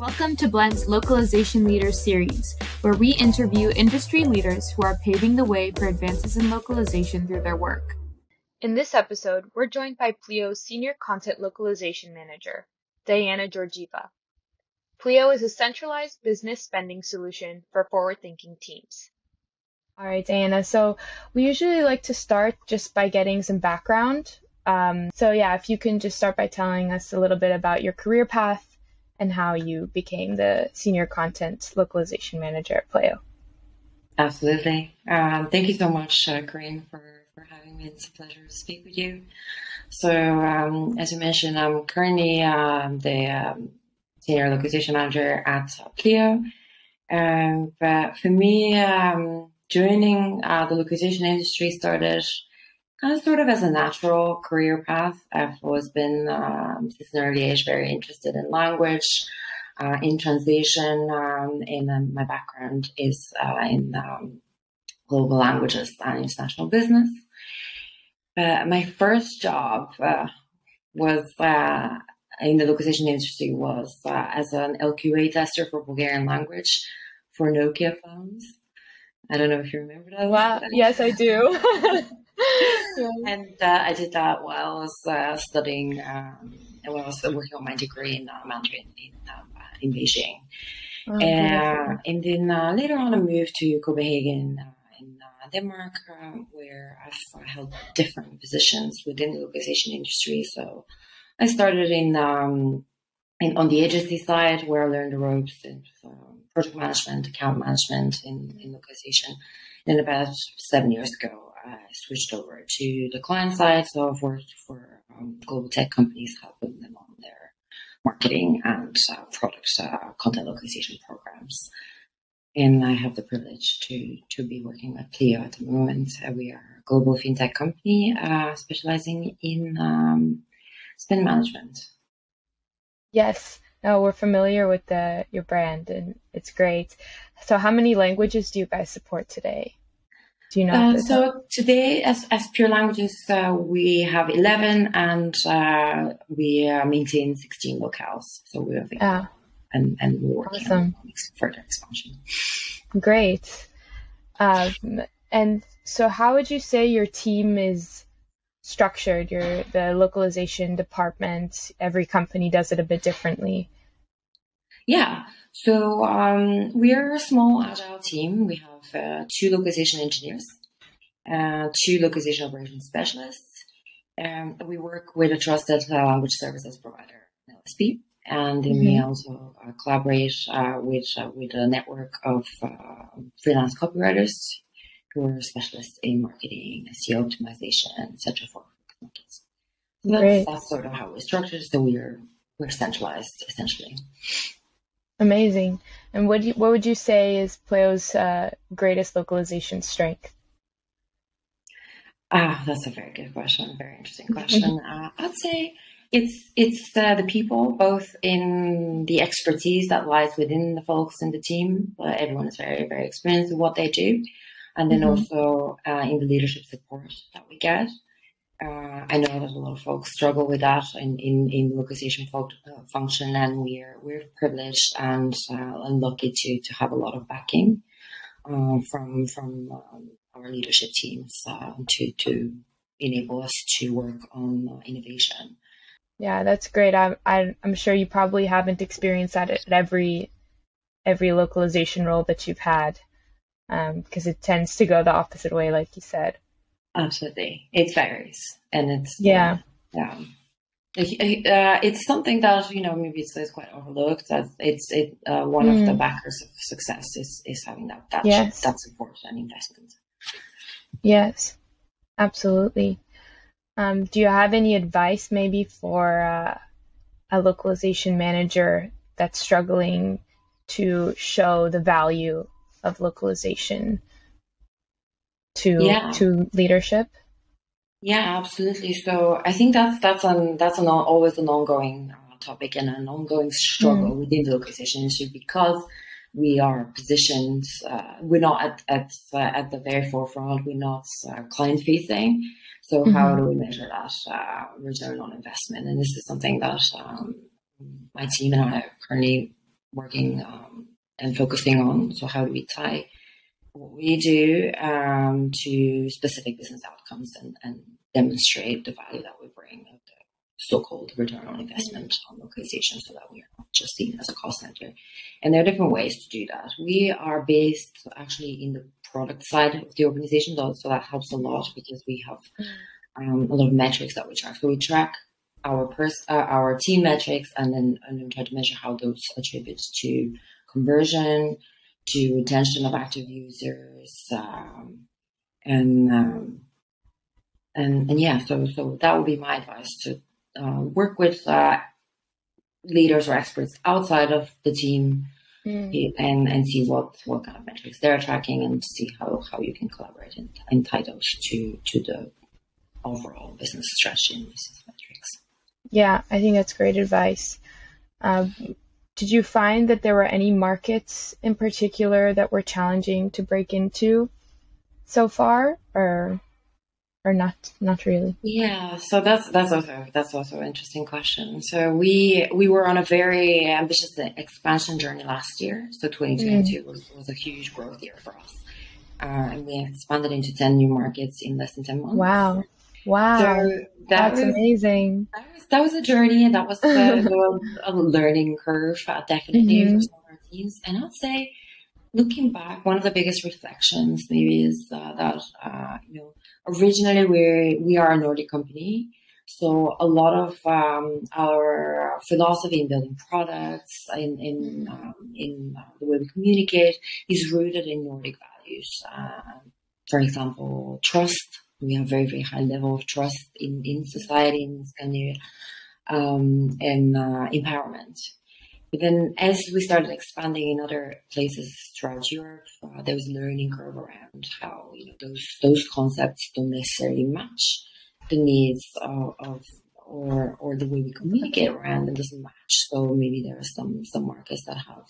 Welcome to Blend's Localization Leaders series, where we interview industry leaders who are paving the way for advances in localization through their work. In this episode, we're joined by Pleo Senior Content Localization Manager, Diana Georgieva. Pleo is a centralized business spending solution for forward-thinking teams. All right, Diana. So we usually like to start just by getting some background. Um, so yeah, if you can just start by telling us a little bit about your career path and how you became the senior content localization manager at Pleo. Absolutely. Um, thank you so much, uh, for, for having me. It's a pleasure to speak with you. So, um, as you mentioned, I'm currently um, the um, senior localization manager at Pleo. Um, but for me, um, joining uh, the localization industry started kind of sort of as a natural career path. I've always been, um, since an early age, very interested in language, uh, in translation, um, and my background is uh, in um, global languages and international business. Uh, my first job uh, was uh, in the localization industry was as an LQA tester for Bulgarian language for Nokia phones. I don't know if you remember that. Wow. Yes, I do. And uh, I did that while I was uh, studying, um, when I was working on my degree in uh, Mandarin in, um, in Beijing. Oh, and then uh, later on, I moved to Copenhagen uh, in uh, Denmark, where I've held different positions within the localization industry. So I started in, um, in on the agency side, where I learned the ropes in project management, account management in, in localization. And about seven years ago, I switched over to the client side. So I've worked for um, global tech companies, helping them on their marketing and uh, product uh, content localization programs. And I have the privilege to to be working at Pleo at the moment. Uh, we are a global fintech company uh, specializing in um, spend management. Yes, no, we're familiar with the your brand, and it's great. So, how many languages do you guys support today? Do you know? Uh, so today, as, as pure languages, uh, we have 11 and uh, we uh, maintain 16 locales. So we have, ah. and, and we're working awesome. on further expansion. Great. Um, and so how would you say your team is structured, your, the localization department? Every company does it a bit differently. Yeah. So um, we are a small agile team. We have uh, two localization engineers, uh, two localization operations specialists. and we work with a trusted uh, language services provider, LSP, and then mm-hmm. we also uh, collaborate uh, with uh, with a network of freelance copywriters who are specialists in marketing, SEO optimization, etc. for markets. So that's, that's sort of how we're structured. So we're we're centralized essentially. Amazing. And what you, what would you say is Pleo's uh, greatest localization strength? Ah, that's a very good question. Very interesting question. uh, I'd say it's it's uh, the people, both in the expertise that lies within the folks in the team. Everyone is very very experienced in what they do, and then mm-hmm. also uh, in the leadership support that we get. Uh, I know that a lot of folks struggle with that in, in, in uh, function, and we're we're privileged and uh, and lucky to to have a lot of backing uh, from from um, our leadership teams uh, to to enable us to work on uh, innovation. Yeah, that's great. I'm I'm sure you probably haven't experienced that at every every localization role that you've had, because um, it tends to go the opposite way, like you said. Absolutely, it varies, and it's yeah, yeah. Uh, it's something that you know maybe it's, it's quite overlooked. That it's it uh, one mm. of the mm. backers of success is is having that that yes. that support and investment. Yes, absolutely. Um, do you have any advice maybe for uh, a localization manager that's struggling to show the value of localization to yeah. to leadership? Yeah, absolutely. So I think that's that's an that's an always an ongoing uh, topic and an ongoing struggle mm. within the localization industry because we are positioned. Uh, we're not at at uh, at the very forefront. We're not uh, client facing. So mm-hmm. how do we measure that uh, return on investment? And this is something that um, my team and I are currently working um, and focusing on. So how do we tie what we do um, to specific business outcomes and, and, demonstrate the value that we bring of the so-called return on investment on localization so that we are not just seen as a cost center. And there are different ways to do that. We are based actually in the product side of the organization, so that helps a lot because we have um, a lot of metrics that we track. So we track our pers- uh, our team metrics and then and then try to measure how those attributes to conversion, to retention of active users, um, and um, and and yeah. So so that would be my advice to uh, work with uh, leaders or experts outside of the team. Mm. And and see what, what kind of metrics they're tracking and see how, how you can collaborate and, and tie those to to the overall business strategy and business metrics. Yeah, I think that's great advice. Um, did you find that there were any markets in particular that were challenging to break into so far, or or not? Not really. Yeah, so that's that's also that's also an interesting question. So we we were on a very ambitious expansion journey last year. So 2022 mm. was, was a huge growth year for us, uh, and we expanded into 10 new markets in less than 10 months. Wow. Wow, so that that's was, amazing. That was, that was, a journey, and that was the, a learning curve, uh, definitely mm-hmm. for some of our teams. And I'd say, looking back, one of the biggest reflections maybe is uh, that uh, you know originally we we are a Nordic company, so a lot of um, our philosophy in building products, in in um, in uh, the way we communicate, is rooted in Nordic values. Uh, for example, trust we have very very high level of trust in in society in Scandinavia um, and uh, empowerment. But then, as we started expanding in other places throughout Europe, uh, there was a learning curve around how you know those those concepts don't necessarily match the needs of, of or or the way we communicate around them doesn't match. So maybe there are some some markets that have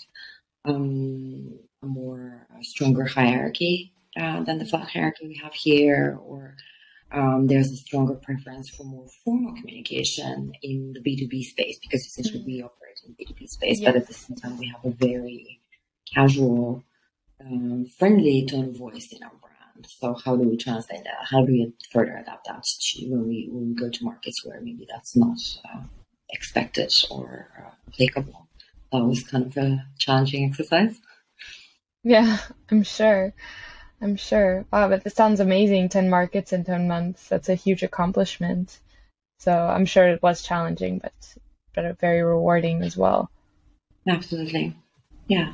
um, a more a stronger hierarchy uh, than the flat hierarchy we have here, or um, there's a stronger preference for more formal communication in the B2B space because essentially we operate in B2B space, but at the same time we have a very casual, um, friendly tone of voice in our brand. So how do we translate that? How do we further adapt that to when we when we go to markets where maybe that's not uh, expected or uh, applicable? That was kind of a challenging exercise. Yeah, I'm sure. I'm sure. Wow, but this sounds amazing. 10 markets in 10 months. That's a huge accomplishment. So I'm sure it was challenging, but but very rewarding as well. Absolutely. Yeah.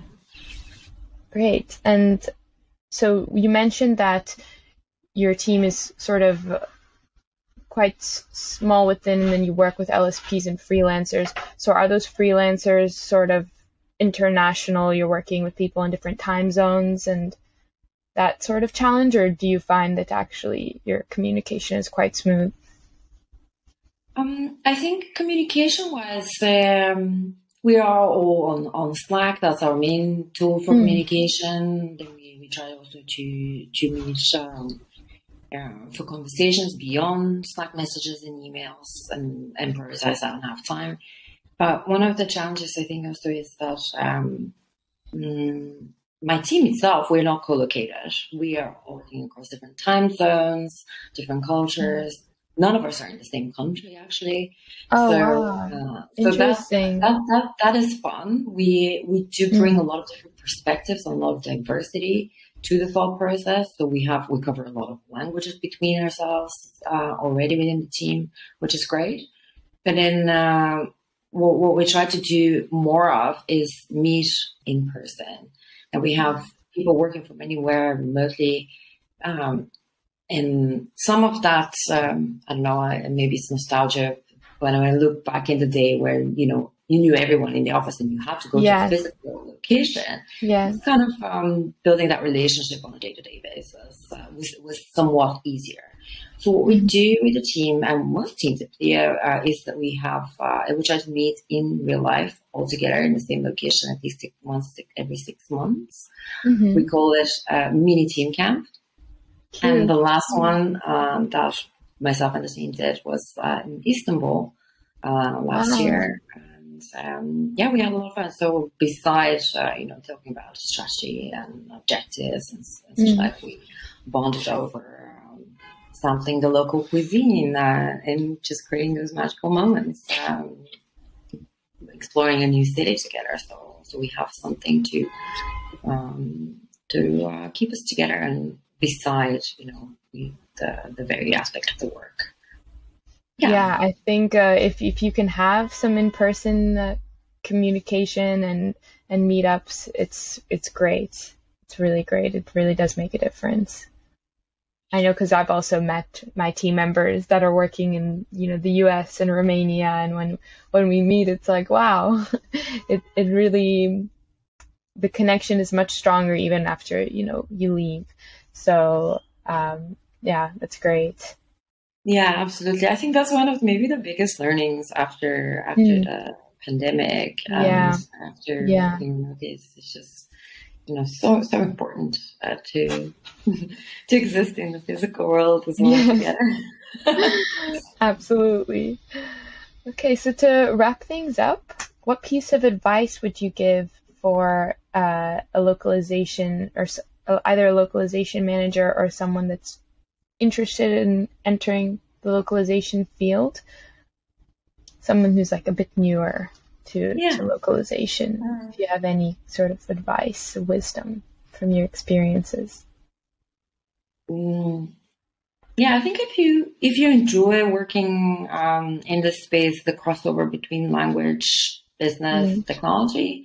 Great. And so you mentioned that your team is sort of quite small within, and then you work with LSPs and freelancers. So are those freelancers sort of international? You're working with people in different time zones and that sort of challenge, or do you find that actually your communication is quite smooth? Um, I think communication wise, um, we are all on, on Slack. That's our main tool for mm. communication. Then we, we try also to to meet um, uh, for conversations beyond Slack messages and emails and, and prioritize that and have time. But one of the challenges I think also is that um, mm, my team itself, we're not co-located. We are working across different time zones, different cultures. None of us are in the same country, actually. Oh, so, wow. uh, so Interesting. That, that, that, that is fun. We, we do bring mm. a lot of different perspectives and a lot of diversity to the thought process. So we have, we cover a lot of languages between ourselves, uh, already within the team, which is great. But then, uh, what, what we try to do more of is meet in person and we have people working from anywhere remotely. Um, and some of that, um, I don't know, maybe it's nostalgia. When I look back in the day where, you know, you knew everyone in the office and you had to go yes. to a physical location. Yes. It's kind of um, building that relationship on a day to day basis uh, was, was somewhat easier. So what we do with the team and most teams at Pleo uh, is that we have uh, we try to meet in real life all together in the same location at least six months every six months. Mm-hmm. We call it a mini team camp. Cute. And the last one um, that myself and the team did was uh, in Istanbul uh, last wow. year. And um, yeah, we had a lot of fun. So besides, uh, you know, talking about strategy and objectives and, and such mm. like, we bonded over sampling the local cuisine uh, and just creating those magical moments, um, exploring a new city together. So, so we have something to um, to uh, keep us together, and besides, you know, we, the the very aspect of the work. Yeah, yeah I think uh, if if you can have some in person uh, communication and and meetups, it's it's great. It's really great. It really does make a difference. I know because I've also met my team members that are working in you know the U.S. and Romania, and when when we meet, it's like wow, it it really the connection is much stronger even after you know you leave. So um, yeah, that's great. Yeah, absolutely. I think that's one of maybe the biggest learnings after after mm. the pandemic. Yeah. After yeah. you know, this, it's just you know so so important uh, to to exist in the physical world as well yeah. together. absolutely. Okay, so to wrap things up, what piece of advice would you give for uh, a localization or either a localization manager or someone that's interested in entering the localization field, someone who's like a bit newer to, yeah. to localization, uh, if you have any sort of advice, wisdom from your experiences. Mm. Yeah, I think if you if you enjoy working um, in this space, the crossover between language, business, mm. technology,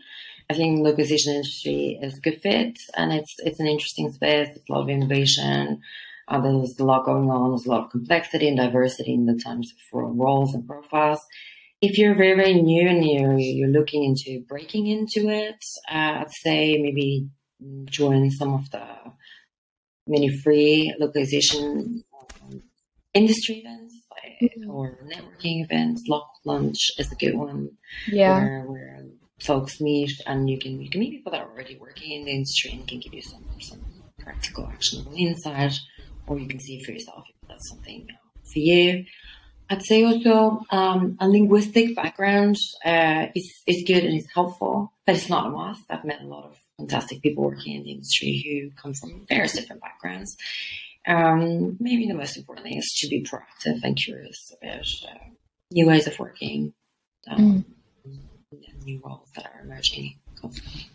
I think localization industry is a good fit, and it's it's an interesting space. There's a lot of innovation. Uh, there's a lot going on. There's a lot of complexity and diversity in the terms of roles and profiles. If you're very, very new and you're, you're looking into breaking into it, uh, I'd say maybe join some of the many free localization um, industry events like, mm-hmm. or networking events. Lock Lunch is a good one. Yeah. Where, where folks meet and you can you can meet people that are already working in the industry and can give you some some practical actionable insight or you can see for yourself if that's something for you. I'd say also um, a linguistic background uh, is, is good and is helpful, but it's not a must. I've met a lot of fantastic people working in the industry who come from various different backgrounds. Um, maybe the most important thing is to be proactive and curious about uh, new ways of working, um, mm. new roles that are emerging constantly.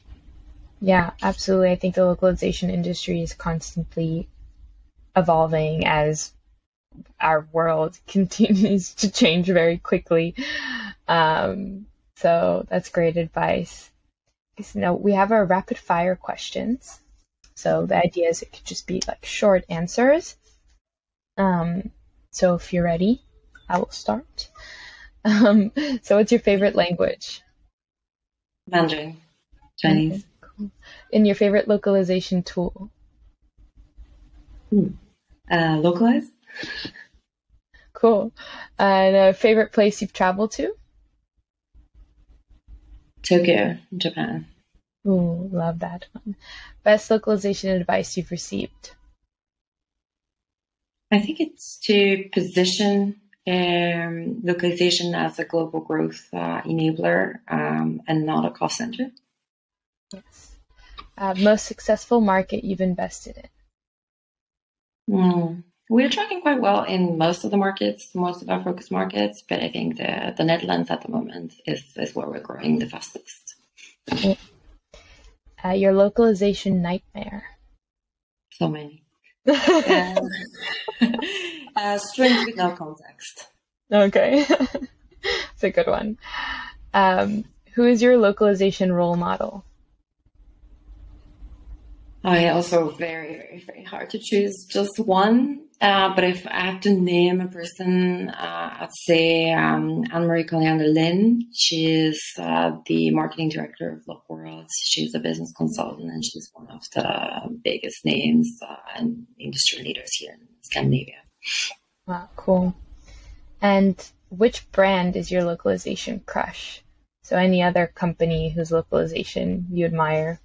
Yeah, absolutely. I think the localization industry is constantly evolving as our world continues to change very quickly. Um, so that's great advice. So now we have our rapid fire questions. So the idea is it could just be like short answers. Um, so if you're ready, I will start. Um, so what's your favorite language? Mandarin, Chinese. Okay, cool. And your favorite localization tool? Hmm uh, Lokalise. Cool. And a favorite place you've traveled to? Tokyo, Japan. Ooh, love that one. Best localization advice you've received? I think it's to position um, localization as a global growth uh, enabler um, and not a cost center. Yes. Uh, most successful market you've invested in? Mm. We're tracking quite well in most of the markets, most of our focus markets, but I think the, the Netherlands at the moment is, is where we're growing the fastest. Uh, your localization nightmare? So many. uh, uh, strings with no context. Okay. It's a good one. Um, who is your localization role model? I also very, very, very hard to choose just one. Uh, but if I have to name a person, uh, I'd say um, Anne-Marie Colliander Lind. She is uh, the marketing director of LocWorld. She's a business consultant and she's one of the biggest names uh, and industry leaders here in Scandinavia. Wow, cool. And which brand is your localization crush? So any other company whose localization you admire?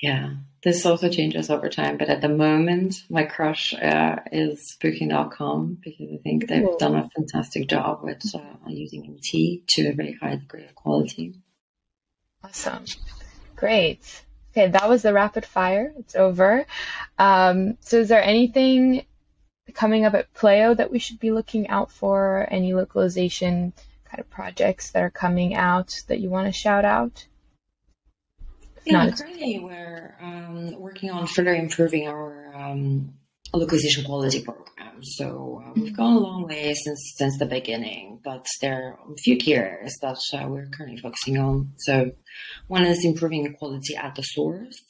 Yeah. this also changes over time, but at the moment, my crush uh, is Booking.com because I think they've cool. done a fantastic job with uh, using MT to a very high degree of quality. Awesome. Great. Okay, that was the rapid fire. It's over. Um, so, is there anything coming up at Pleo that we should be looking out for? Any localization kind of projects that are coming out that you want to shout out? Yeah, currently we're um, working on further improving our um, localization quality program. So uh, we've gone a long way since since the beginning, but there are a few key areas that uh, we're currently focusing on. So one is improving quality at the source.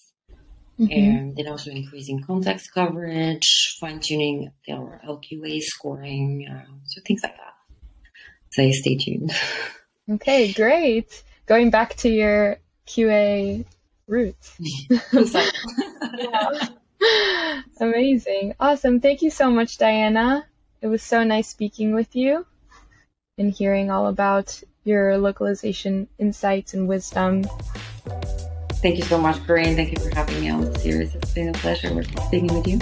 Mm-hmm. And then also increasing context coverage, fine tuning their LQA scoring, uh, so things like that. So stay tuned. Okay, great. Going back to your QA roots. yeah. Amazing. Awesome. Thank you so much, Diana. It was so nice speaking with you and hearing all about your localization insights and wisdom. Thank you so much, Corinne. Thank you for having me on the series. It's been a pleasure speaking with you.